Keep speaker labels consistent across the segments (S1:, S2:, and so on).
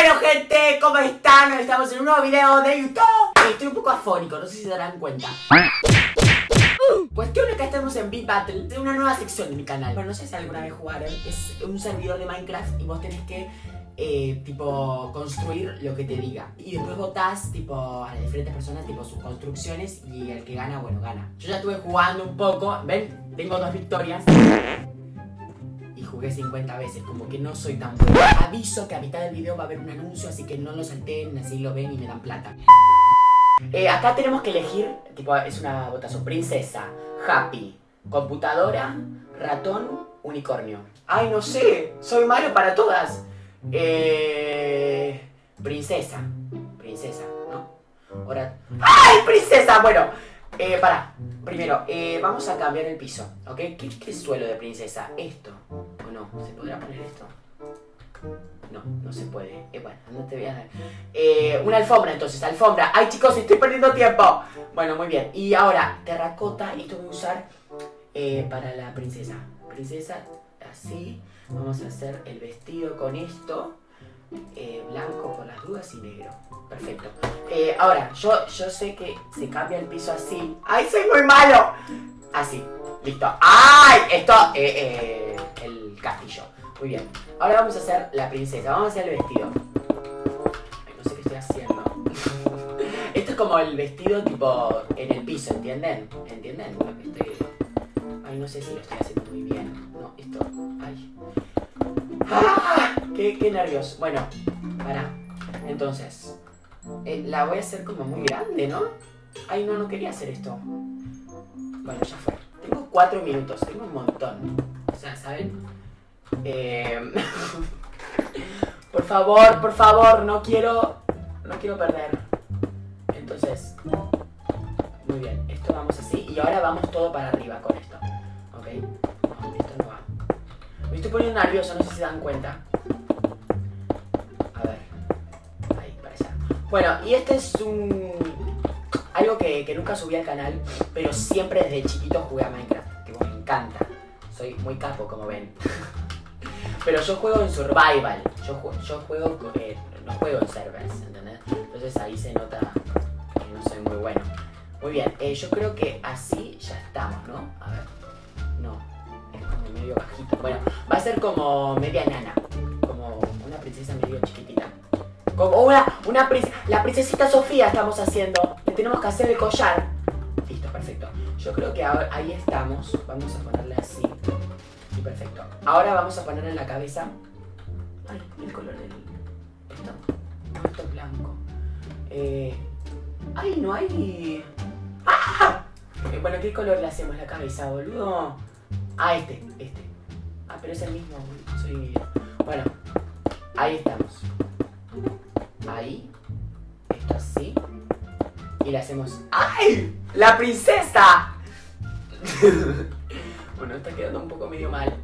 S1: Bueno gente, ¿cómo están? Estamos en un nuevo video de YouTube Estoy un poco afónico, no sé si se darán cuenta Cuestión es que estamos en Beat Battle Es una nueva sección de mi canal Bueno, no sé si alguna vez jugaron Es un servidor de Minecraft y vos tenés que eh, tipo, construir lo que te diga. Y después votás, tipo, a las diferentes personas, tipo, sus construcciones y el que gana, bueno, gana. Yo ya estuve jugando un poco, ¿ven? Tengo dos victorias. Jugué 50 veces, como que no soy tan bueno. Aviso que a mitad del video va a haber un anuncio, así que no lo salten, así lo ven y me dan plata. Eh, acá tenemos que elegir, tipo, es una votación, princesa, happy, computadora, ratón, unicornio. Ay, no sé, soy malo para todas. Eh, princesa. Princesa, ¿no? Ahora. ¡Ay, princesa! Bueno, eh, para. Primero, vamos a cambiar el piso, ¿ok? ¿Qué, ¿Qué, suelo de princesa? ¿Esto? ¿O no? ¿Se podrá poner esto? No, no se puede. Eh, bueno, no te voy a. Eh, una alfombra, entonces, alfombra. ¡Ay, chicos, estoy perdiendo tiempo! Bueno, muy bien. Y ahora, terracota, esto voy a usar eh, para la princesa. Princesa, así. Vamos a hacer el vestido con esto. Eh, blanco por las dudas y negro. Perfecto. Eh, ahora, yo, yo sé que se cambia el piso así. ¡Ay, soy muy malo! Así. Listo. ¡Ay! Esto, eh, el castillo. Muy bien. Ahora vamos a hacer la princesa. Vamos a hacer el vestido. Ay, no sé qué estoy haciendo. Esto es como el vestido tipo en el piso, ¿entienden? ¿Entienden? Ay, no sé si lo estoy haciendo muy bien. No, esto... Ay. ¡Ah! Qué, qué nervios. Bueno, para. Entonces, eh, la voy a hacer como muy grande, ¿no? Ay, no, no quería hacer esto. Tengo cuatro minutos, tengo un montón. O sea, ¿saben? Eh... por favor, por favor, no quiero. No quiero perder. Entonces. Muy bien, esto vamos así. Y ahora vamos todo para arriba con esto. ¿Ok? No, esto va. Me estoy poniendo nervioso, no sé si se dan cuenta. A ver. Ahí, para allá. Bueno, y este es un... Algo que, que, nunca subí al canal, pero siempre desde chiquito jugué a Minecraft. Que me encanta. Soy muy capo, como ven. pero yo juego en Survival. Yo, yo juego... Eh, no juego en servers, ¿entendés? Entonces ahí se nota que no soy muy bueno. Muy bien, eh, yo creo que así ya estamos, ¿no? A ver. No, es como medio bajito. Bueno, va a ser como media nana. Como una princesa medio chiquitita. Como una, una princesa. La princesita Sofía estamos haciendo. Tenemos que hacer el collar. Listo, perfecto. Yo creo que ahora, ahí estamos. Vamos a ponerle así. Y perfecto. Ahora vamos a poner en la cabeza. Ay, el color del. Esto. No, esto es blanco. Eh. Ay, no hay. ¡Ah! Eh, bueno, ¿qué color le hacemos la cabeza, boludo? Ah, este, este. Ah, pero es el mismo, soy... Bueno, ahí estamos. Ahí. Y le hacemos... ¡Ay! ¡La princesa! bueno, está quedando un poco medio mal.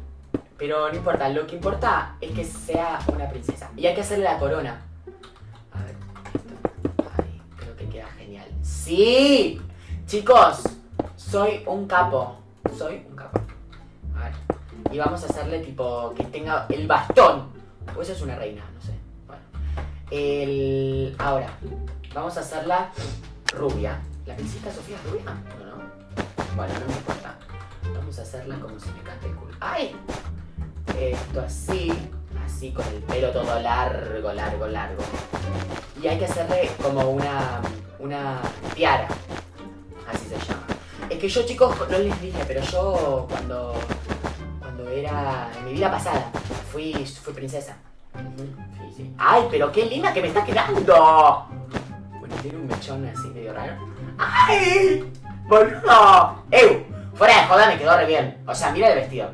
S1: Pero no importa, lo que importa es que sea una princesa. Y hay que hacerle la corona. A ver, esto. Ay, creo que queda genial. ¡Sí! Chicos, soy un capo. Soy un capo. A ver. Y vamos a hacerle tipo que tenga el bastón. O esa es una reina, no sé. Bueno. El... Ahora, vamos a hacerla rubia. ¿La princesa Sofía es rubia? No, no. Bueno, no me importa. Vamos a hacerla como si me cante el culo. ¡Ay! Esto así. Así con el pelo todo largo, largo, largo. Y hay que hacerle como una... Una tiara. Así se llama. Es que yo, chicos, no les dije, pero yo cuando cuando era en mi vida pasada fui, fui princesa. ¡Ay, pero qué linda que me está quedando! Tiene un mechón así medio raro. ¡Ay! ¡Boludo! ¡Ew! Fuera de joda me quedó re bien. O sea, mira el vestido.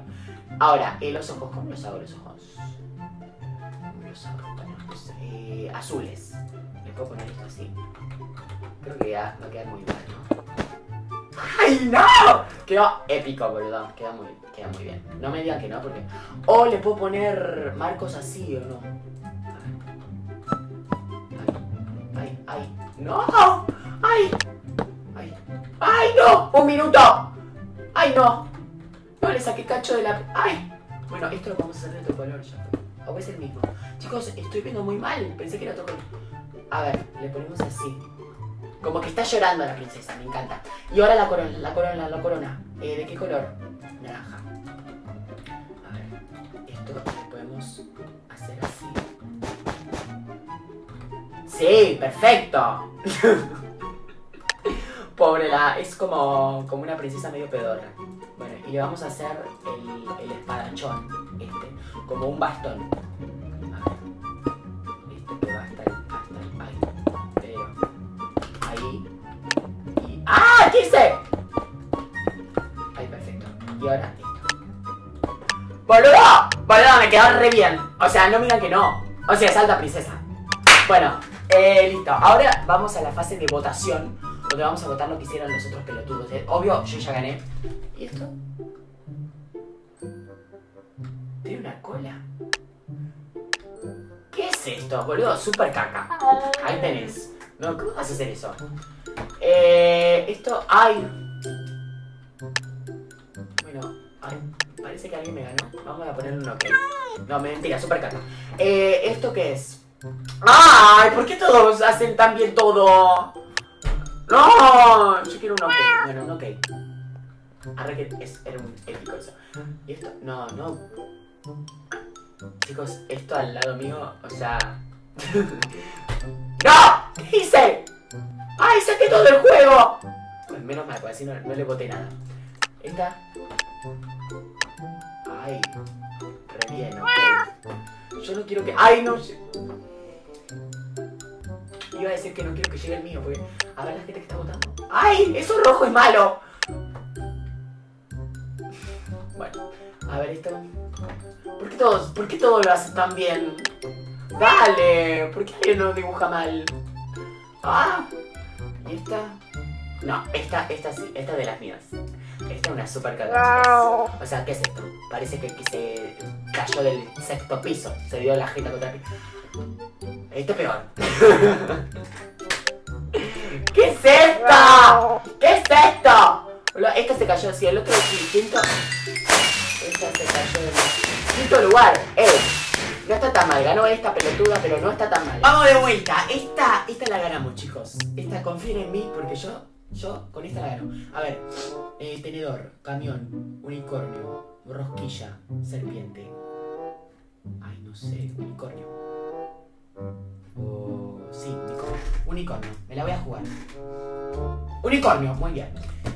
S1: Ahora, los ojos, ¿cómo los hago los ojos? ¿Cómo los hago? Pues, eh, azules. Le puedo poner esto así. Creo que ya va a quedar muy mal, ¿no? ¡Ay, no! Quedó épico, boludo. Queda muy, queda muy bien. No me digan que no, porque... O le puedo poner marcos así, ¿o no? ¡No! ¡Ay! ¡Ay! ¡Ay, no! ¡Un minuto! ¡Ay, no! No, le saqué cacho de la... ¡Ay! Bueno, esto lo podemos hacer de otro color ya. ¿O es el mismo? Chicos, estoy viendo muy mal. Pensé que era otro color. A ver, le ponemos así. Como que está llorando la princesa, me encanta. Y ahora la corona, la corona, la corona. Eh, ¿De qué color? Naranja. A ver, esto lo podemos hacer así. Sí, perfecto. Pobre la, es como, como una princesa medio pedorra. Bueno, y le vamos a hacer el, el espadachón, este, como un bastón. A ver, este que va hasta el, hasta ahí, creo. Ahí. Y, ¡ah! ¿Qué hice? Ahí, perfecto. Y ahora esto. ¡Boludo! Boludo, me quedó re bien. O sea, no me digan que no. O sea, salta princesa. Bueno, eh, listo. Ahora vamos a la fase de votación. Donde vamos a votar lo que hicieron los otros pelotudos. Eh, Obvio, yo ya gané. ¿Y esto? Tiene una cola. ¿Qué es esto, boludo? Super caca. Ahí tenés. No, ¿cómo vas a hacer eso? Eh, esto, ay. Bueno, ay, parece que alguien me ganó. Vamos a ponerle un ok. No, mentira, super caca. Eh, ¿esto qué es? ¡Ay! ¿Por qué todos hacen tan bien todo? ¡No! Yo quiero un ok. Bueno, un ok. Arre que es, era un épico eso. ¿Y esto? No, no. Chicos, esto al lado mío, o sea. ¡No! ¿Qué hice? ¡Ay, saqué todo el juego! Pues menos mal, porque así no, no le boté nada. Esta. Ay, re bien, ok. Yo no quiero que. ¡Ay, no! Iba a decir que no quiero que llegue el mío, porque. A ver la gente que está votando. ¡Ay! ¡Eso rojo es malo! Bueno, a ver esto. ¿Por qué todos, por qué todos lo hacen tan bien? Dale, ¿por qué alguien no dibuja mal? Ah, ¿y esta? No, esta, esta sí, esta es de las mías. Esta es una super cagada. O sea, ¿qué es esto? Parece que, que se cayó del sexto piso. Se dio la jeta contra el Esto es peor. ¿Qué es esto? ¿Qué es esto? Esta se cayó así, el otro es quinto. Esta se cayó del quinto lugar. Eh, no está tan mal, ganó esta pelotuda, pero no está tan mal. Vamos de vuelta. Esta, esta la ganamos, chicos. Esta confíen en mí porque yo, yo con esta la gano. A ver, eh, tenedor, camión, unicornio, rosquilla, serpiente. Ay, no sé, unicornio. Sí, unicornio. Me la voy a jugar. Unicornio, muy bien.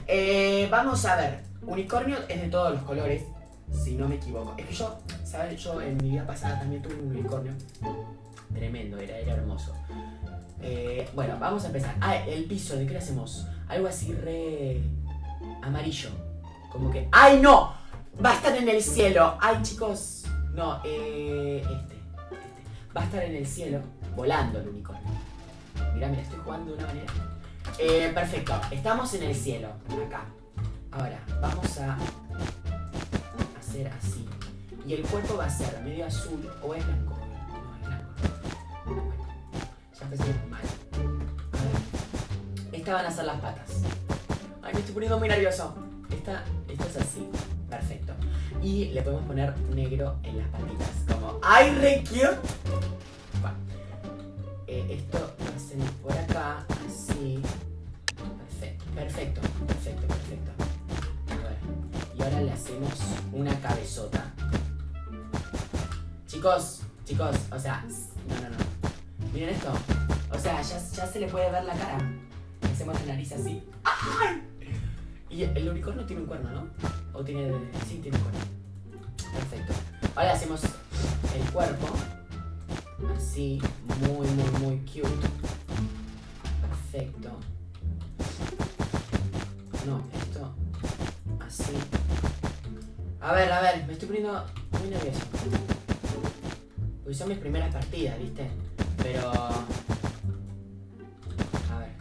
S1: Eh, vamos a ver. Unicornio es de todos los colores, si no me equivoco. Es que yo, ¿sabes? Yo en mi vida pasada también tuve un unicornio. Tremendo, era, era hermoso. Eh, bueno, vamos a empezar. Ah, el piso, ¿de qué le hacemos? Algo así re amarillo. Como que. ¡Ay, no! Va a estar en el cielo. ¡Ay, chicos! No, eh. Este. Va a estar en el cielo, volando el unicornio. Mira, mira, estoy jugando de una manera. Eh, perfecto, estamos en el cielo, acá. Ahora, vamos a hacer así. Y el cuerpo va a ser medio azul o es blanco. No, es blanco. Bueno, ya empecé mal. A ver. Estas van a ser las patas. Ay, me estoy poniendo muy nervioso. Esta, esta es así. Perfecto. Y le podemos poner negro en las patitas. Como, ¡ay, re! Esto a ser por acá, así. Perfecto, perfecto, perfecto, perfecto. Y ahora le hacemos una cabezota. Chicos, chicos, o sea, no, no, no. Miren esto. O sea, ya, ya se le puede ver la cara. Le hacemos la nariz así. ¡Ay! Y el unicornio tiene un cuerno, ¿no? O tiene. Sí, tiene un cuerno. Perfecto. Ahora hacemos el cuerpo. Así, muy, muy, muy cute. Perfecto. No, esto. Así. A ver, a ver, me estoy poniendo muy nervioso. Porque son mis primeras partidas, ¿viste? Pero. A ver.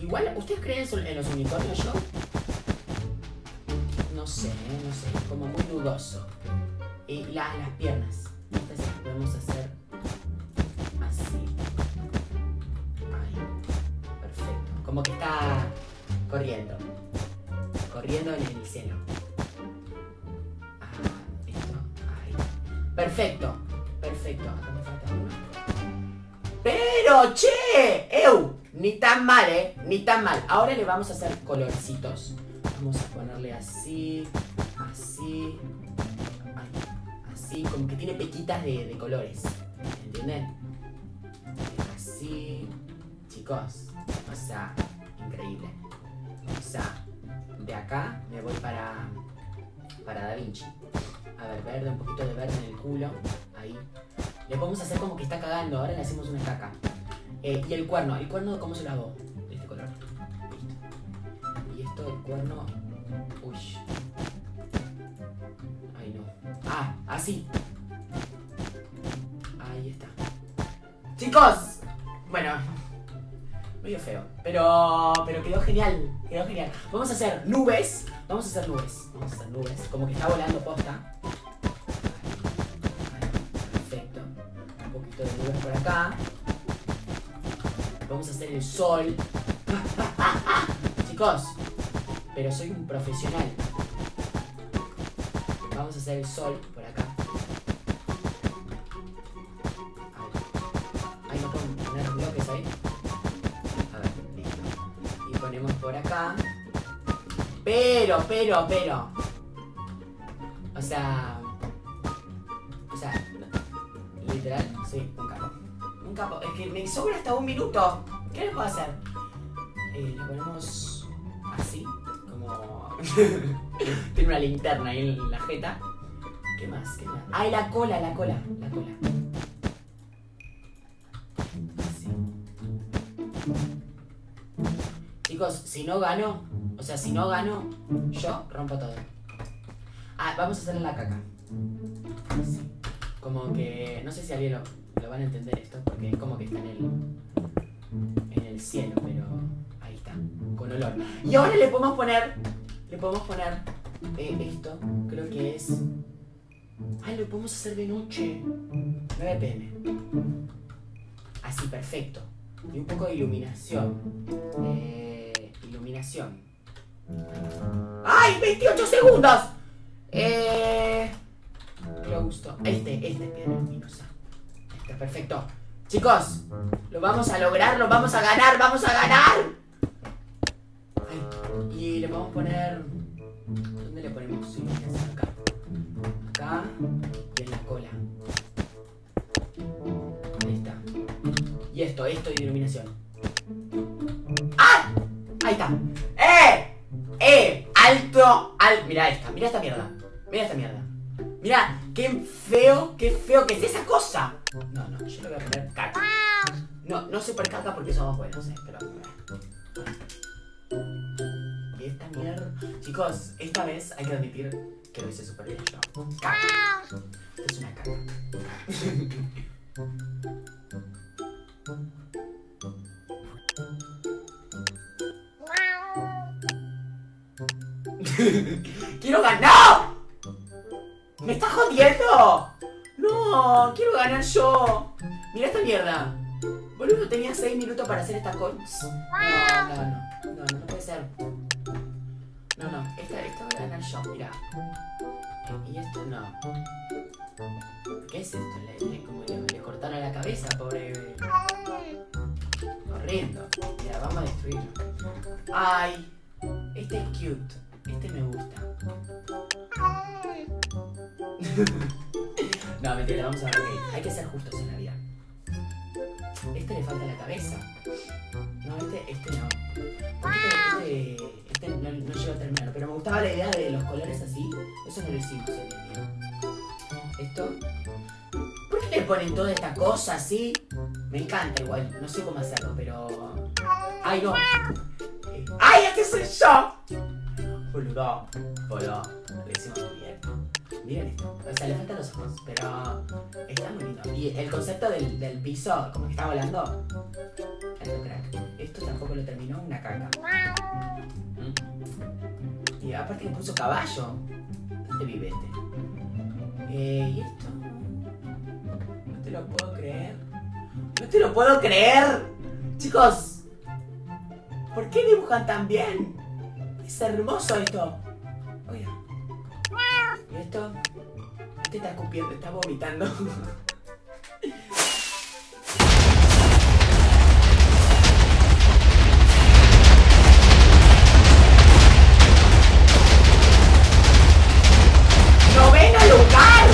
S1: Igual, ¿ustedes creen en los unicornios yo? No sé, no sé. Como muy dudoso. Y la- las piernas. Podemos hacer así. Ahí. Perfecto. Como que está corriendo. Corriendo en el cielo. Ah, esto. Ahí. Perfecto. Perfecto. Acá me falta uno. Pero, che, eu, ni tan mal, eh, ni tan mal. Ahora le vamos a hacer colorcitos. Vamos a ponerle así, como que tiene pequitas de, colores. ¿Entienden? Así, chicos, o sea, increíble. O sea, de acá me voy para, para Da Vinci. A ver, verde, un poquito de verde en el culo. Ahí. Le podemos hacer como que está cagando. Ahora le hacemos una caca. Eh, y el cuerno. ¿El cuerno cómo se lo hago? De este color. Listo. Y esto, el cuerno. Uy. Así. Ahí está. Chicos. Bueno. Medio feo. Pero. Pero quedó genial. Quedó genial. Vamos a hacer nubes. Vamos a hacer nubes. Vamos a hacer nubes. Como que está volando posta. Perfecto. Un poquito de nubes por acá. Vamos a hacer el sol. Chicos. Pero soy un profesional. Vamos a hacer el sol por Pero, pero, pero. O sea. O sea. Literal, sí, un capo. Un capo. Es que me sobra hasta un minuto. ¿Qué le puedo hacer? Eh, ponemos así. Como. Tiene una linterna ahí en la jeta. ¿Qué más? ¿Qué más? ¡Ay, la cola, la cola! La cola. Así. Chicos, si no gano, o sea, si no gano, yo rompo todo. Ah, vamos a hacerle la caca. Así. Como que. No sé si alguien lo, lo van a entender esto, porque es como que está en el. en el cielo, pero. ahí está. Con olor. Y ahora le podemos poner. Le podemos poner eh, esto. Creo que es. Ay, lo podemos hacer de noche. 9 pm. Así, perfecto. Y un poco de iluminación. Eh, iluminación. ¡Ay! ¡28 segundos! Eh. Me gusto. Este, este, piedra luminosa. Este, perfecto. Chicos, lo vamos a lograr, lo vamos a ganar, vamos a ganar. Y le a poner. ¿Dónde le ponemos? Sí, acá. Acá y en la cola. Ahí está. Y esto, esto de iluminación. ¡Ah! Ahí está. ¡Eh! Alto, al. Mira esta, mira esta mierda. Mira esta mierda. Mira, qué feo, qué feo que es esa cosa. No, no, yo le voy a poner caca. No, no super caca porque somos buenos, eh, pero. Y esta mierda. Chicos, esta vez hay que admitir que lo hice súper bien yo. Caca. Es una caca. ¡Quiero ganar! ¡Me está jodiendo! ¡No! ¡Quiero ganar yo! Mira esta mierda. Boludo, tenía 6 minutos para hacer esta cons. No, no, no. No, no, puede ser. No, no. Esta, esta voy a ganar yo, mira. Y esto no. ¿Qué es esto? Le, como le, le cortaron la cabeza, pobre bebé. Horrendo. Mira, vamos a destruirlo. Ay, este es cute. Este me gusta. no, mentira, vamos a ver. ok, Hay que ser justos en la vida. Este le falta la cabeza. No, este, este no. Este, este, este no, no llegó a terminarlo. Pero me gustaba la idea de los colores así. Eso no lo hicimos en día. Esto. ¿Por qué le ponen toda esta cosa así? Me encanta igual. No sé cómo hacerlo, pero. ¡Ay, no! ¡Ay, este soy yo! Boludo. Boludo. Lo hicimos muy bien. Miren esto. O sea, le faltan los ojos, pero está muy lindo. Y el concepto del, del piso, como que está volando. Esto tampoco lo terminó, una caca. ¿Mm? Y aparte le puso caballo. ¿Dónde vive este? Eh, ¿y esto? No te lo puedo creer. No te lo puedo creer. Chicos, ¿por qué dibujan tan bien? Es hermoso esto. Oiga. ¿Y esto? Este está escupiendo, está vomitando. ¡Noveno lugar!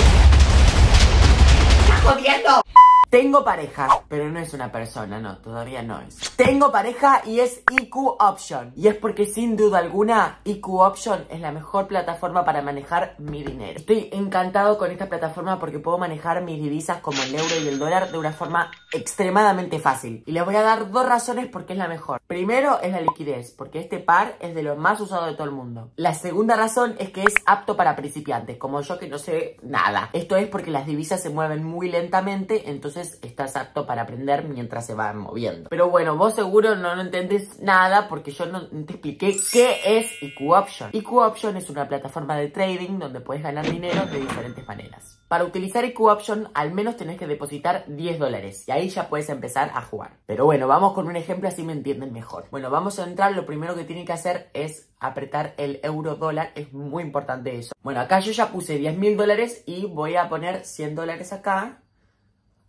S1: ¡Estás jodiendo! Tengo pareja, pero no es una persona, no, todavía no es. Tengo pareja y es IQ Option. Y es porque sin duda alguna, IQ Option es la mejor plataforma para manejar mi dinero. Estoy encantado con esta plataforma porque puedo manejar mis divisas como el euro y el dólar de una forma extremadamente fácil. Y les voy a dar dos razones por qué es la mejor. Primero es la liquidez, porque este par es de lo más usado de todo el mundo. La segunda razón es que es apto para principiantes, como yo que no sé nada. Esto es porque las divisas se mueven muy lentamente, entonces estás apto para aprender mientras se van moviendo. Pero bueno, vos seguro no, no entendés nada porque yo no te expliqué qué es IQ Option. IQ Option es una plataforma de trading donde puedes ganar dinero de diferentes maneras. Para utilizar IQ Option al menos tenés que depositar 10 dólares y ahí ya puedes empezar a jugar. Pero bueno, vamos con un ejemplo así me entienden mejor. Bueno, vamos a entrar, lo primero que tienen que hacer es apretar el euro dólar, es muy importante eso. Bueno, acá yo ya puse 10 mil dólares y voy a poner 100 dólares acá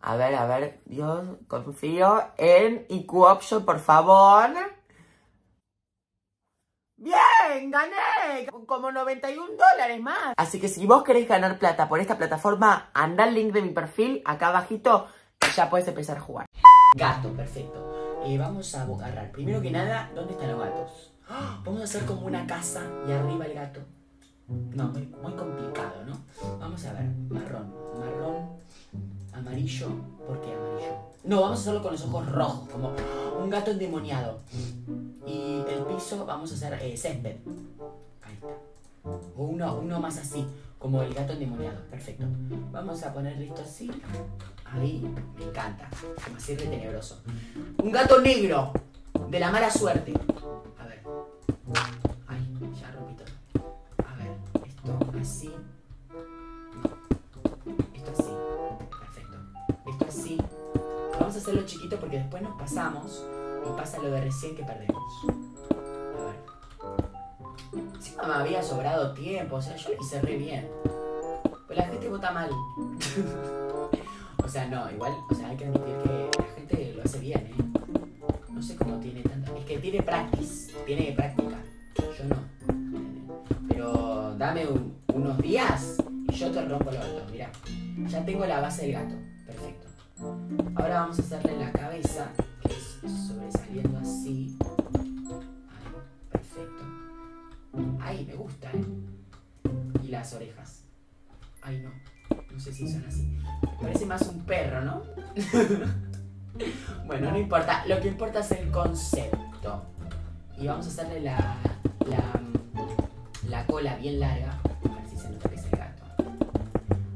S1: a ver, a ver, Dios, confío en IQ Option, por favor. ¡Bien! ¡Gané! Como 91 dólares más. Así que si vos querés ganar plata por esta plataforma, anda al link de mi perfil acá abajito y ya puedes empezar a jugar. Gato, perfecto. Eh, vamos a agarrar, primero que nada, ¿dónde están los gatos? Vamos a hacer como una casa y arriba el gato. No, muy, complicado, ¿no? Vamos a ver, marrón, amarillo. ¿Por qué amarillo? No, vamos a hacerlo con los ojos rojos, como un gato endemoniado. Y el piso vamos a hacer eh, césped. Ahí está. O uno, uno más así, como el gato endemoniado. Perfecto. Vamos a poner esto así. Ahí, me encanta. Así re tenebroso. Un gato negro, de la mala suerte. A ver. Ay, ya todo. A ver, esto así. Así. Vamos a hacerlo chiquito porque después nos pasamos y pasa lo de recién que perdemos. A ver. Encima me había sobrado tiempo, o sea, yo lo hice bien. Pero la gente vota mal. o sea, no, igual, o sea, hay que admitir que la gente lo hace bien, ¿eh? No sé cómo tiene tanta... Es que tiene practice, tiene práctica. Yo no. Pero dame un- unos días y yo te rompo los gatos. Mira, ya tengo la base del gato. Ahora vamos a hacerle la cabeza, que es sobresaliendo así. Ahí, perfecto. Ay, me gusta, ¿eh? Y las orejas. Ay, no. No sé si son así. Parece más un perro, ¿no? bueno, no importa. Lo que importa es el concepto. Y vamos a hacerle la, la, la cola bien larga. A ver si se nota que es el gato.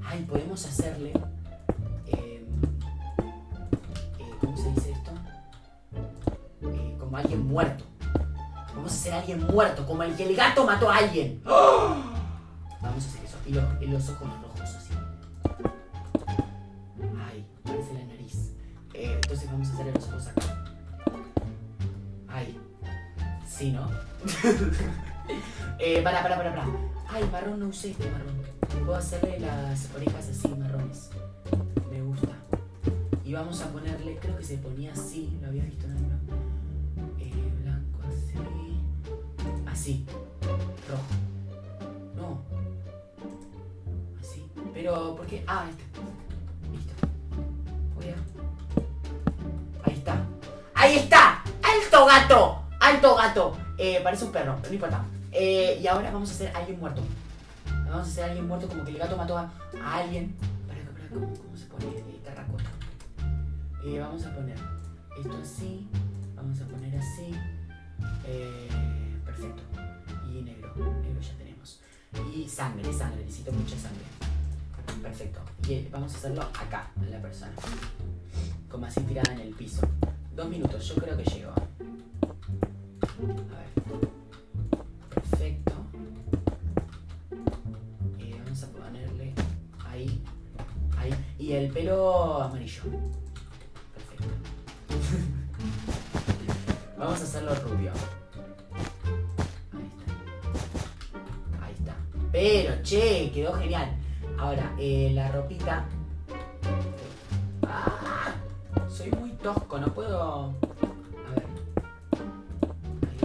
S1: Ay, podemos hacerle. Alguien muerto. Vamos a hacer a alguien muerto, como el que el gato mató a alguien. Vamos a hacer eso. Y los, y los ojos rojos así. Ay, parece la nariz. Eh, entonces vamos a hacerle los ojos acá. Ay. Sí, ¿no? eh, para, para, para, para. Ay, marrón no usé este marrón. Puedo hacerle las orejas así, marrones. Me gusta. Y vamos a ponerle, creo que se ponía así, lo había visto en Así. Rojo. No. Así. Pero, ¿por qué? Ah, este. Listo. Voy a. Ahí está. ¡Ahí está! ¡Alto gato! ¡Alto gato! Eh, parece un perro, pero no importa. Eh, y ahora vamos a hacer a alguien muerto. Vamos a hacer a alguien muerto como que el gato mató a, alguien. ¿cómo, se pone? De terracota. Eh, vamos a poner esto así. Vamos a poner así. Eh, perfecto. Y negro. Negro ya tenemos. Y sangre, sangre. Necesito mucha sangre. Perfecto. Y eh, vamos a hacerlo acá, en la persona. Como así tirada en el piso. Dos minutos, yo creo que llego. A ver. Perfecto. Y vamos a ponerle ahí. Ahí. Y el pelo amarillo. Perfecto. vamos a hacerlo rubio. Pero, che, quedó genial. Ahora, eh, la ropita. Ah, soy muy tosco, no puedo. A ver. Ahí.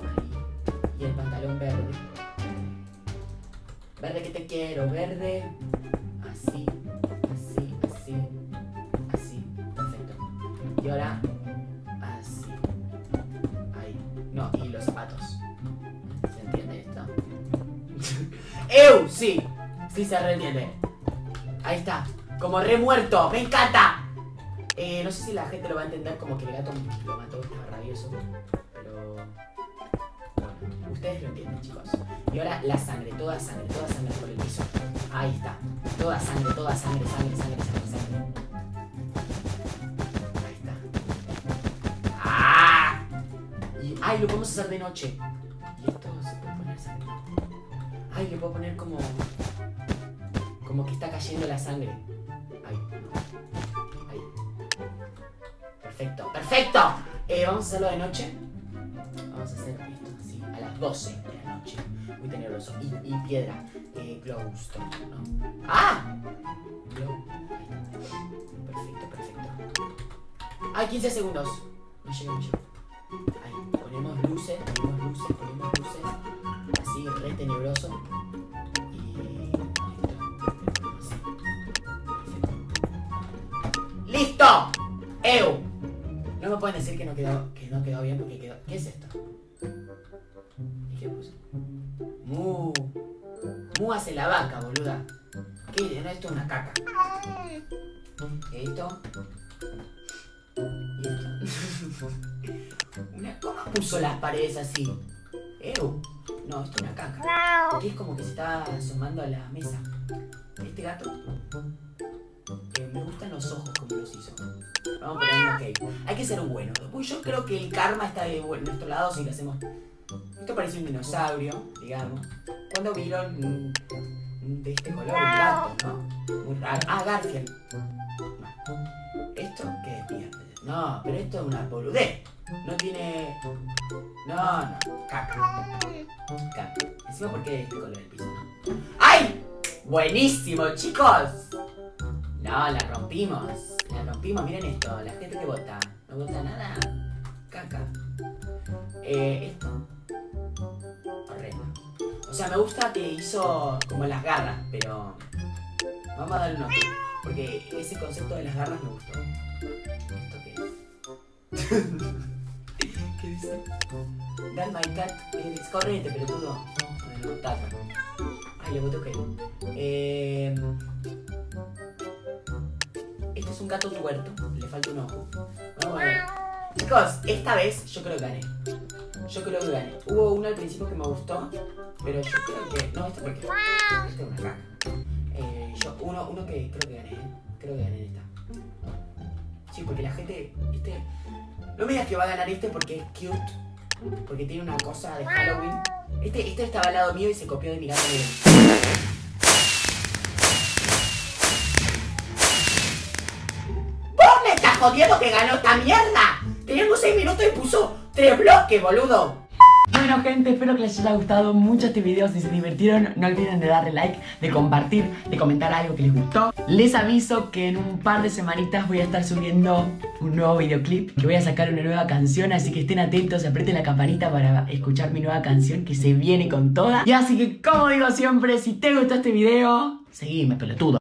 S1: Ahí. Y el pantalón verde. Verde que te quiero, verde. Se reentiende. Ahí está. Como remuerto. ¡Me encanta! Eh, no sé si la gente lo va a entender como que el gato lo mató, estaba rabioso. Pero... Bueno, ustedes lo entienden, chicos. Y ahora la sangre, toda sangre, toda sangre por el piso. Ahí está. Toda sangre, toda sangre, sangre, sangre, sangre, sangre. Ahí está. ¡Ah! Y, ay, lo podemos hacer de noche. Y esto se puede poner sangre. Ay, le puedo poner como. Como que está cayendo la sangre. Ahí. Ahí. Perfecto, perfecto. Eh, vamos a hacerlo de noche. Vamos a hacer esto así, a las 12 de la noche. Muy tenebroso. Y, y piedra. Eh, glowstone, ¿no? ¡Ah! Glow. Perfecto, perfecto. ¡Ay, 15 segundos! No llego, no llego. Ahí, ponemos luces, ponemos luces. ¡Eu! No me pueden decir que no quedó, que no quedó bien porque quedó. ¿Qué es esto? ¿Y qué puse? Mu. Mu hace la vaca, boluda. ¿Qué? No, esto es una caca. Esto. Y ¿Cómo puso las paredes así? Ew. No, esto es una caca. Porque es como que se está asomando a la mesa. Este gato. Me gustan los ojos como los hizo. Vamos a poner ok. Hay que ser un bueno. Yo creo que el karma está de nuestro lado si lo hacemos. Esto parece un dinosaurio, digamos. ¿Cuándo vieron de este color? Un gato, ¿no? Muy raro. Ah, Garfield. ¿Esto qué mierda? No, pero esto es una boludez. No tiene. No, no. Caca. Caca. Encima porque este color el piso, ¿no? ¡Ay! Buenísimo, chicos. No, la rompimos. La rompimos. Miren esto. La gente que vota. No vota nada. Caca. Eh, esto. Horrendo. O sea, me gusta que hizo como las garras, pero. Vamos a darle un otro. Porque ese concepto de las garras me gustó. ¿Esto qué es? ¿Qué dice? Dan my cat es corriente, pelotudo. Bueno, tata. Ay, le voté ok. Eh, es un gato tuerto. Le falta un ojo. Vamos a ver. Chicos, esta vez yo creo que gané. Yo creo que gané. Hubo uno al principio que me gustó, pero yo creo que. No, este porque. Este es una caca. Eh, yo, uno, uno que creo que gané, ¿eh? Creo que gané esta. Sí, porque la gente. Este. No me digas que va a ganar este porque es cute. Porque tiene una cosa de Halloween. Este, este estaba al lado mío y se copió de mi gato jodiendo que ganó esta mierda! Teníamos 6 minutos y puso 3 bloques, boludo. Bueno gente, espero que les haya gustado mucho este video, si se divirtieron no olviden de darle like, de compartir, de comentar algo que les gustó. Les aviso que en un par de semanitas voy a estar subiendo un nuevo videoclip, que voy a sacar una nueva canción, así que estén atentos, aprieten la campanita para escuchar mi nueva canción que se viene con toda. Y así que como digo siempre, si te gustó este video, seguime pelotudo.